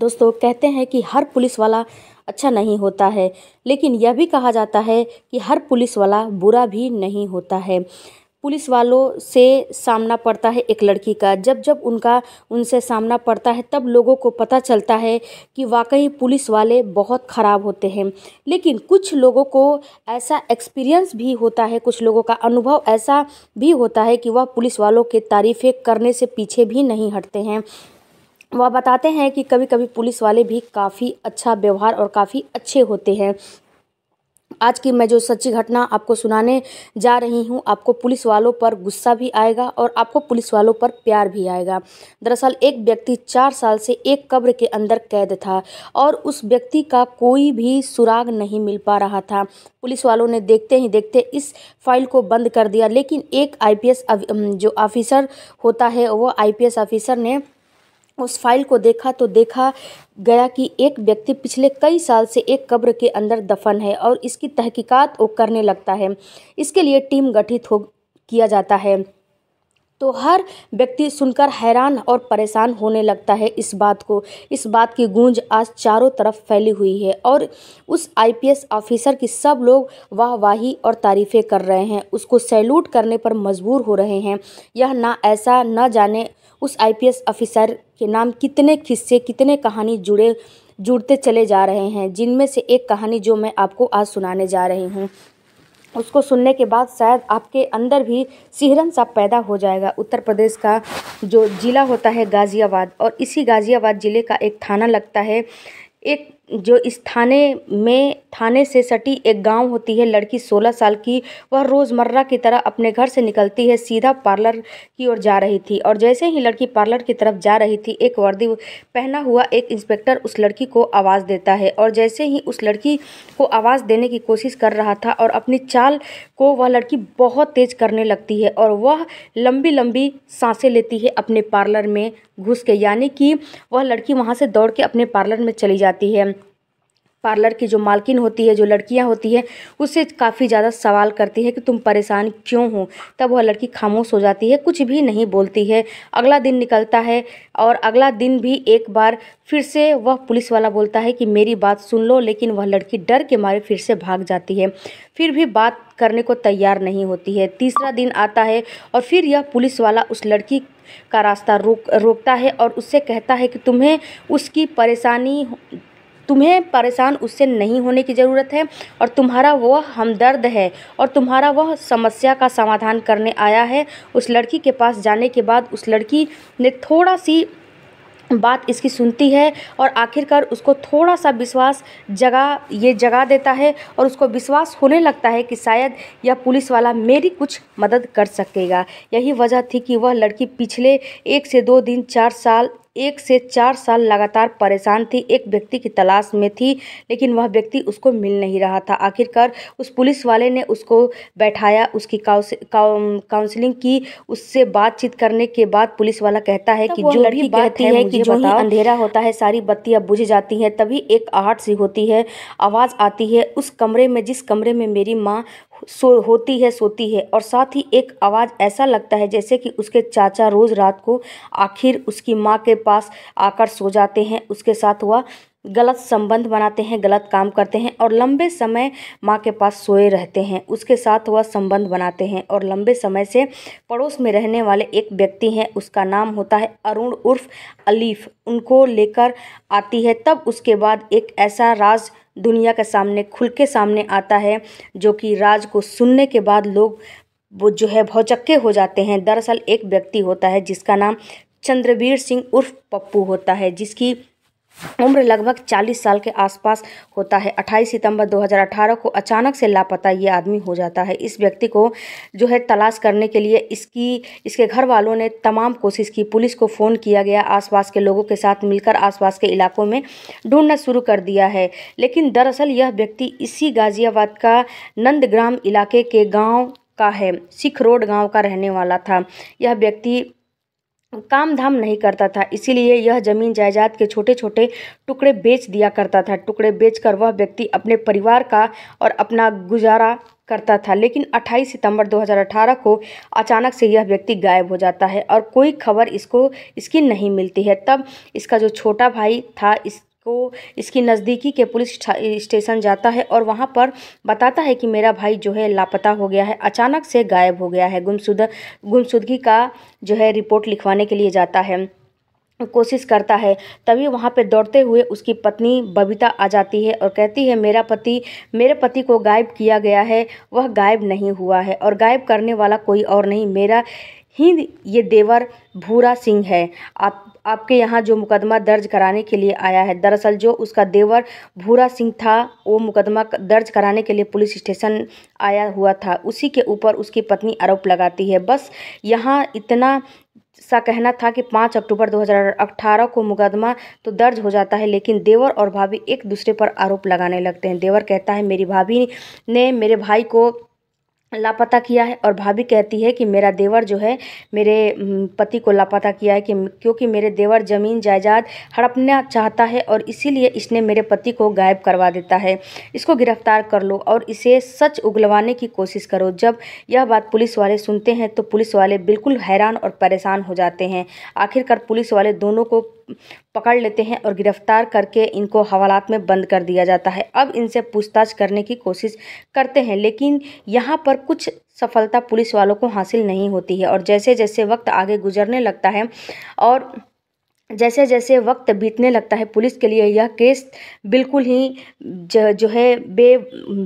दोस्तों, कहते हैं कि हर पुलिस वाला अच्छा नहीं होता है, लेकिन यह भी कहा जाता है कि हर पुलिस वाला बुरा भी नहीं होता है। पुलिस वालों से सामना पड़ता है एक लड़की का। जब जब उनका, उनसे सामना पड़ता है, तब लोगों को पता चलता है कि वाकई पुलिस वाले बहुत ख़राब होते हैं। लेकिन कुछ लोगों को ऐसा एक्सपीरियंस भी होता है, कुछ लोगों का अनुभव ऐसा भी होता है कि वह पुलिस वालों के तारीफ़ें करने से पीछे भी नहीं हटते हैं। वह बताते हैं कि कभी कभी पुलिस वाले भी काफ़ी अच्छा व्यवहार और काफ़ी अच्छे होते हैं। आज की मैं जो सच्ची घटना आपको सुनाने जा रही हूँ, आपको पुलिस वालों पर गुस्सा भी आएगा और आपको पुलिस वालों पर प्यार भी आएगा। दरअसल एक व्यक्ति चार साल से एक कब्र के अंदर कैद था और उस व्यक्ति का कोई भी सुराग नहीं मिल पा रहा था। पुलिस वालों ने देखते ही देखते इस फ़ाइल को बंद कर दिया, लेकिन एक आईपीएस जो ऑफिसर होता है, वो आईपीएस ऑफिसर ने उस फ़ाइल को देखा तो देखा गया कि एक व्यक्ति पिछले कई साल से एक कब्र के अंदर दफन है और इसकी तहकीकात वो करने लगता है। इसके लिए टीम गठित हो, किया जाता है। तो हर व्यक्ति सुनकर हैरान और परेशान होने लगता है इस बात को। इस बात की गूंज आज चारों तरफ़ फैली हुई है और उस आईपीएस ऑफिसर की सब लोग वाह वाहवाही और तारीफ़ें कर रहे हैं। उसको सैल्यूट करने पर मजबूर हो रहे हैं। यह ना ऐसा, न जाने उस आईपीएस ऑफिसर के नाम कितने किस्से, कितने कहानी जुड़े, जुड़ते चले जा रहे हैं। जिनमें से एक कहानी जो मैं आपको आज सुनाने जा रही हूँ। उसको सुनने के बाद शायद आपके अंदर भी सिहरन सा पैदा हो जाएगा। उत्तर प्रदेश का जो ज़िला होता है गाज़ियाबाद, और इसी गाज़ियाबाद ज़िले का एक थाना लगता है। एक जो इस थाने में थाने से सटी एक गाँव होती है। लड़की सोलह साल की, वह रोज़मर्रा की तरह अपने घर से निकलती है, सीधा पार्लर की ओर जा रही थी और जैसे ही लड़की पार्लर की तरफ़ जा रही थी, एक वर्दी पहना हुआ एक इंस्पेक्टर उस लड़की को आवाज़ देता है और जैसे ही उस लड़की को आवाज़ देने की कोशिश कर रहा था और अपनी चाल को वह लड़की बहुत तेज़ करने लगती है और वह लंबी लंबी साँसें लेती है अपने पार्लर में घुस के, यानी कि वह लड़की वहाँ से दौड़ के अपने पार्लर में चली जाती है। पार्लर की जो मालकिन होती है, जो लड़कियाँ होती है, उससे काफ़ी ज़्यादा सवाल करती है कि तुम परेशान क्यों हो? तब वह लड़की खामोश हो जाती है, कुछ भी नहीं बोलती है। अगला दिन निकलता है और अगला दिन भी एक बार फिर से वह पुलिस वाला बोलता है कि मेरी बात सुन लो, लेकिन वह लड़की डर के मारे फिर से भाग जाती है। फिर भी बात करने को तैयार नहीं होती है। तीसरा दिन आता है और फिर यह पुलिस वाला उस लड़की का रास्ता रोक, रोकता है और उससे कहता है कि तुम्हें उसकी परेशानी तुम्हें परेशान उससे नहीं होने की ज़रूरत है और तुम्हारा वह हमदर्द है और तुम्हारा वह समस्या का समाधान करने आया है। उस लड़की के पास जाने के बाद उस लड़की ने थोड़ा सी बात इसकी सुनती है और आखिरकार उसको थोड़ा सा विश्वास जगा, ये जगा देता है और उसको विश्वास होने लगता है कि शायद यह पुलिस वाला मेरी कुछ मदद कर सकेगा। यही वजह थी कि वह लड़की पिछले एक से दो दिन, चार साल एक से चार साल लगातार परेशान थी। एक व्यक्ति की तलाश में थी लेकिन वह व्यक्ति उसको मिल नहीं रहा था। आखिरकार उस पुलिस वाले ने उसको बैठाया उसकी काउंसलिंग की उससे बातचीत करने के बाद पुलिस वाला कहता है कि जो भी कहती है कि जो ही अंधेरा होता है सारी बत्तियाँ बुझ जाती हैं तभी एक आहट सी होती है आवाज़ आती है उस कमरे में जिस कमरे में मेरी माँ सो, होती है, सोती है। और साथ ही एक आवाज़ ऐसा लगता है जैसे कि उसके चाचा रोज़ रात को आखिर उसकी माँ के पास आकर सो जाते हैं। उसके साथ हुआ गलत संबंध बनाते हैं, गलत काम करते हैं और लंबे समय माँ के पास सोए रहते हैं। उसके साथ वह संबंध बनाते हैं और लंबे समय से पड़ोस में रहने वाले एक व्यक्ति हैं। उसका नाम होता है अरुण उर्फ़ अलीफ। उनको लेकर आती है। तब उसके बाद एक ऐसा राज दुनिया के सामने, खुल के सामने आता है, जो कि राज को सुनने के बाद लोग वो जो है, भौचक्के हो जाते हैं। दरअसल एक व्यक्ति होता है जिसका नाम चंद्रवीर सिंह उर्फ़ पप्पू होता है, जिसकी उम्र लगभग 40 साल के आसपास होता है। 28 सितंबर 2018 को अचानक से लापता ये आदमी हो जाता है। इस व्यक्ति को जो है तलाश करने के लिए इसकी, इसके घर वालों ने तमाम कोशिश की। पुलिस को फ़ोन किया गया। आसपास के लोगों के साथ मिलकर आसपास के इलाकों में ढूंढना शुरू कर दिया है। लेकिन दरअसल यह व्यक्ति इसी गाज़ियाबाद का नंदग्राम इलाके के गाँव का है। सिख रोड गाँव का रहने वाला था। यह व्यक्ति काम धाम नहीं करता था। इसीलिए यह ज़मीन जायदाद के छोटे छोटे टुकड़े बेच दिया करता था। टुकड़े बेचकर वह व्यक्ति अपने परिवार का और अपना गुजारा करता था। लेकिन 28 सितंबर 2018 को अचानक से यह व्यक्ति गायब हो जाता है और कोई खबर इसको, इसकी नहीं मिलती है। तब इसका जो छोटा भाई था, इस को इसकी नज़दीकी के पुलिस स्टेशन जाता है और वहाँ पर बताता है कि मेरा भाई जो है लापता हो गया है, अचानक से गायब हो गया है। गुमशुदा, गुमशुदगी का जो है रिपोर्ट लिखवाने के लिए जाता है। कोशिश करता है, तभी वहाँ पे दौड़ते हुए उसकी पत्नी बबीता आ जाती है और कहती है, मेरा पति, मेरे पति को गायब किया गया है, वह गायब नहीं हुआ है और गायब करने वाला कोई और नहीं, मेरा ही ये देवर भूरा सिंह है। आप, आपके यहाँ जो मुकदमा दर्ज कराने के लिए आया है, दरअसल जो उसका देवर भूरा सिंह था, वो मुकदमा दर्ज कराने के लिए पुलिस स्टेशन आया हुआ था। उसी के ऊपर उसकी पत्नी आरोप लगाती है। बस यहाँ इतना सा कहना था कि पाँच अक्टूबर 2018 को मुकदमा तो दर्ज हो जाता है, लेकिन देवर और भाभी एक दूसरे पर आरोप लगाने लगते हैं। देवर कहता है, मेरी भाभी ने मेरे भाई को लापता किया है और भाभी कहती है कि मेरा देवर जो है, मेरे पति को लापता किया है कि क्योंकि मेरे देवर ज़मीन, जायदाद हड़पना चाहता है और इसीलिए इसने मेरे पति को गायब करवा देता है। इसको गिरफ़्तार कर लो और इसे सच उगलवाने की कोशिश करो। जब यह बात पुलिस वाले सुनते हैं तो पुलिस वाले बिल्कुल हैरान और परेशान हो जाते हैं। आखिरकार पुलिस वाले दोनों को पकड़ लेते हैं और गिरफ़्तार करके इनको हवालात में बंद कर दिया जाता है। अब इनसे पूछताछ करने की कोशिश करते हैं, लेकिन यहाँ पर कुछ सफलता पुलिस वालों को हासिल नहीं होती है और जैसे जैसे वक्त आगे गुजरने लगता है और जैसे जैसे वक्त बीतने लगता है पुलिस के लिए यह केस बिल्कुल ही ज, जो है बे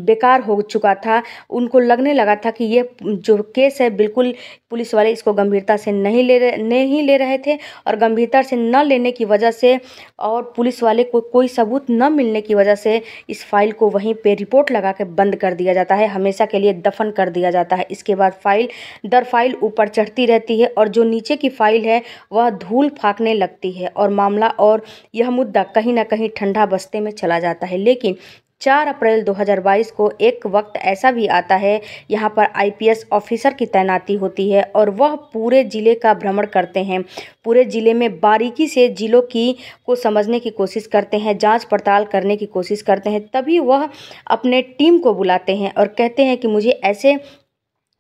बेकार हो चुका था। उनको लगने लगा था कि यह जो केस है बिल्कुल पुलिस वाले इसको गंभीरता से नहीं ले नहीं ले रहे थे और गंभीरता से न लेने की वजह से और पुलिस वाले को कोई सबूत न मिलने की वजह से इस फ़ाइल को वहीं पे रिपोर्ट लगा के बंद कर दिया जाता है। हमेशा के लिए दफन कर दिया जाता है। इसके बाद फ़ाइल दर फ़ाइल ऊपर चढ़ती रहती है और जो नीचे की फ़ाइल है वह धूल फाँकने लगती है। और मामला और यह मुद्दा कहीं ना कहीं ठंडा बस्ते में चला जाता है। लेकिन चार अप्रैल 2022 को एक वक्त ऐसा भी आता है, यहाँ पर आईपीएस ऑफिसर की तैनाती होती है और वह पूरे ज़िले का भ्रमण करते हैं। पूरे ज़िले में बारीकी से ज़िलों की को समझने की कोशिश करते हैं, जाँच पड़ताल करने की कोशिश करते हैं, तभी वह अपने टीम को बुलाते हैं और कहते हैं कि मुझे ऐसे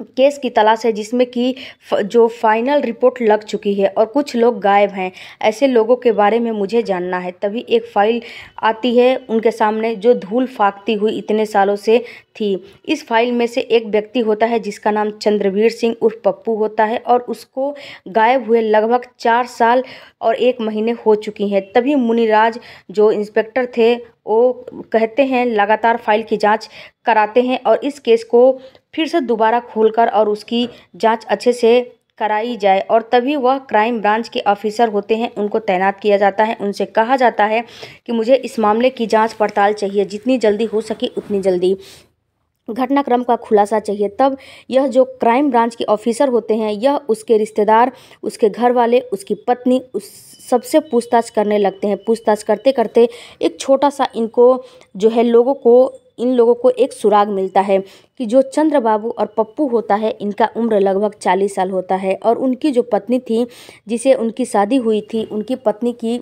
केस की तलाश है जिसमें कि जो फाइनल रिपोर्ट लग चुकी है और कुछ लोग गायब हैं। ऐसे लोगों के बारे में मुझे जानना है। तभी एक फ़ाइल आती है उनके सामने जो धूल फाकती हुई इतने सालों से थी। इस फ़ाइल में से एक व्यक्ति होता है जिसका नाम चंद्रवीर सिंह उर्फ़ पप्पू होता है और उसको गायब हुए लगभग चार साल और एक महीने हो चुकी हैं। तभी मुनिराज जो इंस्पेक्टर थे, वो कहते हैं, लगातार फ़ाइल की जाँच कराते हैं और इस केस को फिर से दोबारा खोलकर और उसकी जाँच अच्छे से कराई जाए और तभी वह क्राइम ब्रांच के ऑफिसर होते हैं, उनको तैनात किया जाता है। उनसे कहा जाता है कि मुझे इस मामले की जाँच पड़ताल चाहिए, जितनी जल्दी हो सके उतनी जल्दी। घटनाक्रम का खुलासा चाहिए। तब यह जो क्राइम ब्रांच के ऑफिसर होते हैं, यह उसके रिश्तेदार, उसके घर वाले उसकी पत्नी, उस सबसे पूछताछ करने लगते हैं। पूछताछ करते करते एक छोटा सा इनको जो है लोगों को इन लोगों को एक सुराग मिलता है कि जो चंद्र बाबू और पप्पू होता है, इनका उम्र लगभग चालीस साल होता है और उनकी जो पत्नी थी, जिसे उनकी शादी हुई थी, उनकी पत्नी की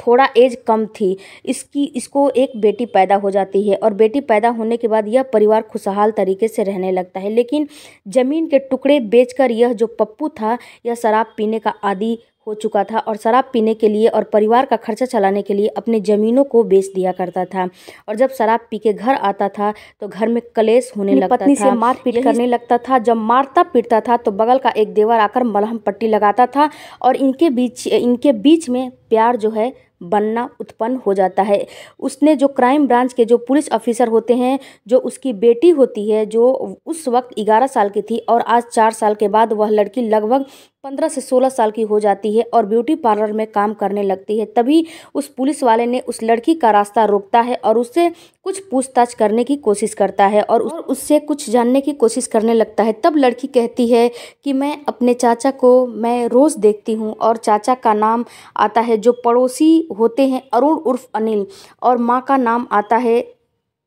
थोड़ा एज कम थी, इसकी, इसको एक बेटी पैदा हो जाती है और बेटी पैदा होने के बाद यह परिवार खुशहाल तरीके से रहने लगता है। लेकिन ज़मीन के टुकड़े बेचकर यह जो पप्पू था, यह शराब पीने का आदि हो चुका था और शराब पीने के लिए और परिवार का खर्चा चलाने के लिए अपने ज़मीनों को बेच दिया करता था। और जब शराब पी के घर आता था तो घर में कलेश होने लगता पत्नी था। से मारपीट करने लगता था। जब मारता पीटता था तो बगल का एक देवर आकर मलहम पट्टी लगाता था और इनके बीच इनके बीच में प्यार जो है बनना उत्पन्न हो जाता है। उसने जो क्राइम ब्रांच के जो पुलिस ऑफिसर होते हैं जो उसकी बेटी होती है जो उस वक्त ग्यारह साल की थी और आज चार साल के बाद वह लड़की लगभग पंद्रह से सोलह साल की हो जाती है और ब्यूटी पार्लर में काम करने लगती है तभी उस पुलिस वाले ने उस लड़की का रास्ता रोकता है और उससे कुछ पूछताछ करने की कोशिश करता है और उससे कुछ जानने की कोशिश करने लगता है। तब लड़की कहती है कि मैं अपने चाचा को मैं रोज़ देखती हूँ और चाचा का नाम आता है जो पड़ोसी होते हैं अरुण उर्फ़ अनिल और माँ का नाम आता है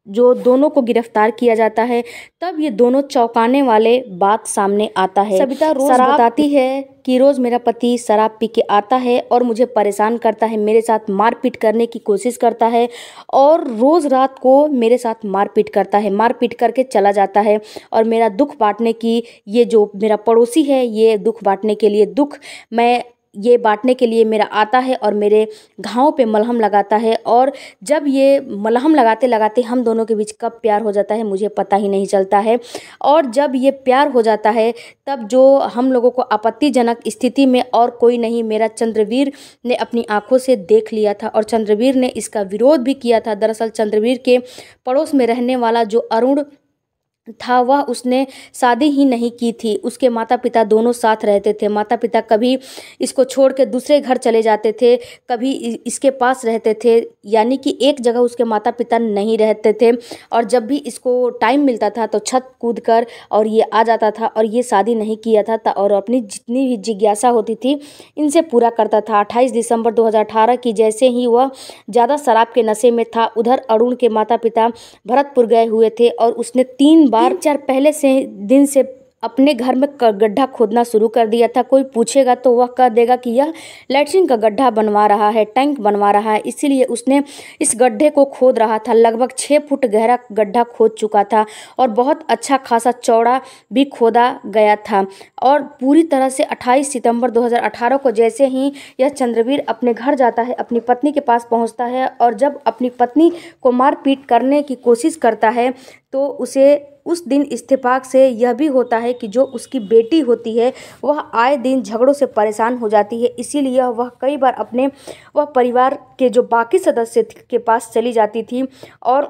जो दोनों को गिरफ़्तार किया जाता है तब ये दोनों चौंकाने वाले बात सामने आता है। सविता रोज बताती है कि रोज़ मेरा पति शराब पी के आता है और मुझे परेशान करता है मेरे साथ मारपीट करने की कोशिश करता है और रोज़ रात को मेरे साथ मारपीट करता है मारपीट करके चला जाता है और मेरा दुख बांटने की ये जो मेरा पड़ोसी है ये दुख बांटने के लिए दुख मैं ये बांटने के लिए मेरा आता है और मेरे घावों पे मलहम लगाता है और जब ये मलहम लगाते लगाते हम दोनों के बीच कब प्यार हो जाता है मुझे पता ही नहीं चलता है। और जब ये प्यार हो जाता है, तब जो हम लोगों को आपत्तिजनक स्थिति में और कोई नहीं, मेरा चंद्रवीर ने अपनी आँखों से देख लिया था और चंद्रवीर ने इसका विरोध भी किया था। दरअसल चंद्रवीर के पड़ोस में रहने वाला जो अरुण था, वह उसने शादी ही नहीं की थी। उसके माता पिता दोनों साथ रहते थे। माता पिता कभी इसको छोड़ के दूसरे घर चले जाते थे, कभी इसके पास रहते थे। यानी कि एक जगह उसके माता पिता नहीं रहते थे और जब भी इसको टाइम मिलता था तो छत कूद कर और ये आ जाता था और ये शादी नहीं किया था और अपनी जितनी भी जिज्ञासा होती थी, इनसे पूरा करता था। अट्ठाईस दिसंबर दो हज़ार अठारह की जैसे ही वह ज़्यादा शराब के नशे में था, उधर अरुण के माता पिता भरतपुर गए हुए थे और उसने तीन बार बार चार पहले से दिन से अपने घर में गड्ढा खोदना शुरू कर दिया था। कोई पूछेगा तो वह कह देगा कि यह लैट्रिन का गड्ढा बनवा रहा है, टैंक बनवा रहा है। इसीलिए उसने इस गड्ढे को खोद रहा था। लगभग छः फुट गहरा गड्ढा खोद चुका था और बहुत अच्छा खासा चौड़ा भी खोदा गया था। और पूरी तरह से 28 सितंबर 2018 को जैसे ही यह चंद्रवीर अपने घर जाता है, अपनी पत्नी के पास पहुँचता है और जब अपनी पत्नी को मारपीट करने की कोशिश करता है तो उसे उस दिन इस्तेफाक से यह भी होता है कि जो उसकी बेटी होती है, वह आए दिन झगड़ों से परेशान हो जाती है। इसीलिए वह कई बार अपने, वह परिवार के जो बाकी सदस्य के पास चली जाती थी और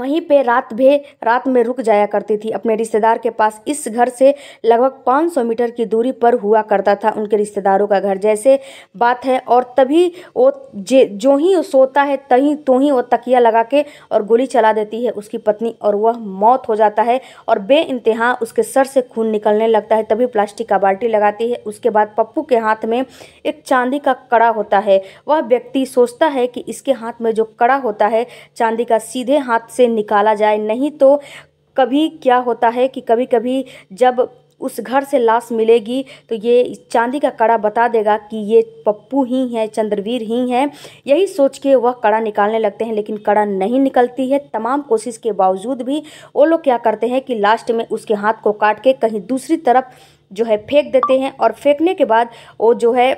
वहीं पे रात भे, रात में रुक जाया करती थी। अपने रिश्तेदार के पास इस घर से लगभग 500 मीटर की दूरी पर हुआ करता था उनके रिश्तेदारों का घर। जैसे बात है, और तभी वो जे, जो ही वो सोता है, तहीं तो ही वो तकिया लगा के और गोली चला देती है उसकी पत्नी और वह मौत हो जाता है और बे इंतहा उसके सर से खून निकलने लगता है। तभी प्लास्टिक का बाल्टी लगाती है, उसके बाद पप्पू के हाथ में एक चांदी का कड़ा होता है। वह व्यक्ति सोचता है कि इसके हाथ में जो कड़ा होता है, चांदी का सीधे हाथ से निकाला जाए। नहीं तो कभी क्या होता है कि कभी कभी जब उस घर से लाश मिलेगी तो ये चांदी का कड़ा बता देगा कि ये पप्पू ही है, चंद्रवीर ही है। यही सोच के वह कड़ा निकालने लगते हैं, लेकिन कड़ा नहीं निकलती है। तमाम कोशिश के बावजूद भी वो लोग क्या करते हैं कि लास्ट में उसके हाथ को काट के कहीं दूसरी तरफ़ जो है फेंक देते हैं और फेंकने के बाद वो जो है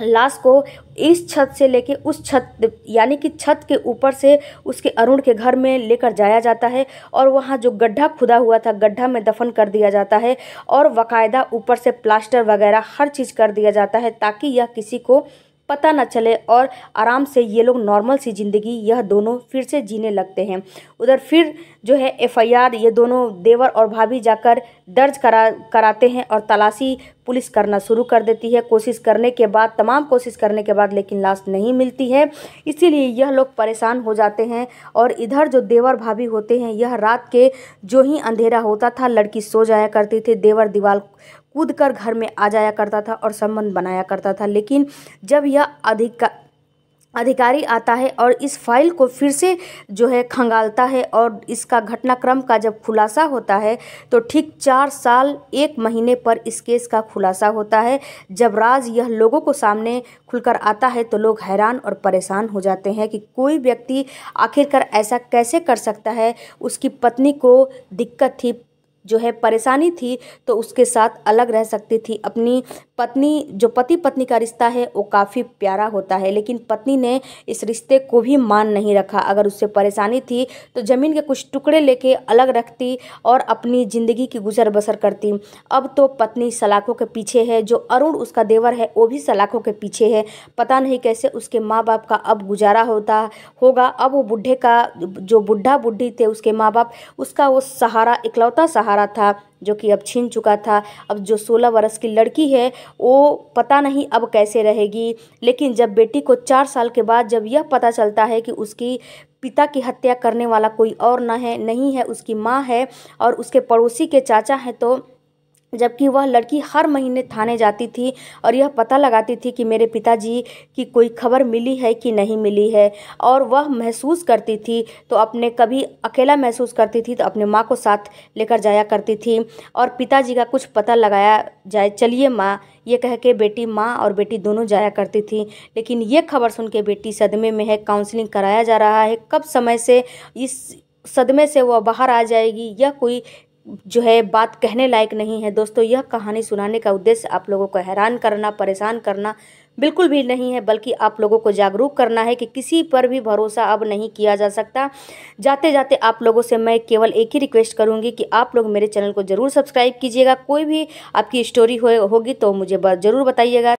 लाश को इस छत से लेके उस छत, यानी कि छत के ऊपर से उसके अरुण के घर में लेकर जाया जाता है और वहाँ जो गड्ढा खुदा हुआ था, गड्ढा में दफन कर दिया जाता है और बाकायदा ऊपर से प्लास्टर वगैरह हर चीज़ कर दिया जाता है ताकि यह किसी को पता न चले और आराम से ये लोग नॉर्मल सी ज़िंदगी यह दोनों फिर से जीने लगते हैं। उधर फिर जो है एफआईआर, ये दोनों देवर और भाभी जाकर दर्ज करा, कराते हैं और तलाशी पुलिस करना शुरू कर देती है। कोशिश करने के बाद, तमाम कोशिश करने के बाद लेकिन लाश नहीं मिलती है। इसीलिए यह लोग परेशान हो जाते हैं और इधर जो देवर भाभी होते हैं, यह रात के जो ही अंधेरा होता था, लड़की सो जाया करती थी। देवर दीवार कूद कर घर में आ जाया करता था और संबंध बनाया करता था। लेकिन जब यह अधिक, अधिकारी आता है और इस फ़ाइल को फिर से जो है खंगालता है और इसका घटनाक्रम का जब खुलासा होता है तो ठीक चार साल, एक महीने पर इस केस का खुलासा होता है। जब राज यह लोगों को सामने खुलकर आता है तो लोग हैरान और परेशान हो जाते हैं कि कोई व्यक्ति आखिरकार ऐसा कैसे कर सकता है? उसकी पत्नी को दिक्कत थी जो है परेशानी थी तो उसके साथ अलग रह सकती थी। अपनी पत्नी, जो पति पत्नी का रिश्ता है, वो काफ़ी प्यारा होता है, लेकिन पत्नी ने इस रिश्ते को भी मान नहीं रखा। अगर उससे परेशानी थी तो ज़मीन के कुछ टुकड़े लेके अलग रखती और अपनी ज़िंदगी की गुजर बसर करती। अब तो पत्नी सलाखों के पीछे है, जो अरुण उसका देवर है, वो भी सलाखों के पीछे है। पता नहीं कैसे उसके माँ बाप का अब गुजारा होता होगा। अब वो बुढ़े का, जो बुढ़ा बुढ़ी थे उसके माँ बाप उसका वो सहारा, इकलौता सहारा था, जो कि अब छीन चुका था। अब जो सोलह वर्ष की लड़की है, वो पता नहीं अब कैसे रहेगी। लेकिन जब बेटी को चार साल के बाद जब यह पता चलता है कि उसकी पिता की हत्या करने वाला कोई और न है, नहीं है, उसकी माँ है और उसके पड़ोसी के चाचा हैं तो जबकि वह लड़की हर महीने थाने जाती थी और यह पता लगाती थी कि मेरे पिताजी की कोई खबर मिली है कि नहीं मिली है। और वह महसूस करती थी तो अपने कभी अकेला महसूस करती थी तो अपने माँ को साथ लेकर जाया करती थी। और पिताजी का कुछ पता लगाया जाए, चलिए माँ, ये कह के बेटी माँ और बेटी दोनों जाया करती थी। लेकिन ये खबर सुन के बेटी सदमे में है काउंसलिंग कराया जा रहा है। कब समय से इस सदमे से वह बाहर आ जाएगी, यह कोई जो है बात कहने लायक नहीं है। दोस्तों, यह कहानी सुनाने का उद्देश्य आप लोगों को हैरान करना, परेशान करना बिल्कुल भी नहीं है, बल्कि आप लोगों को जागरूक करना है कि किसी पर भी भरोसा अब नहीं किया जा सकता। जाते जाते आप लोगों से मैं केवल एक ही रिक्वेस्ट करूँगी कि आप लोग मेरे चैनल को ज़रूर सब्सक्राइब कीजिएगा। कोई भी आपकी स्टोरी हो, होगी तो मुझे ज़रूर बताइएगा।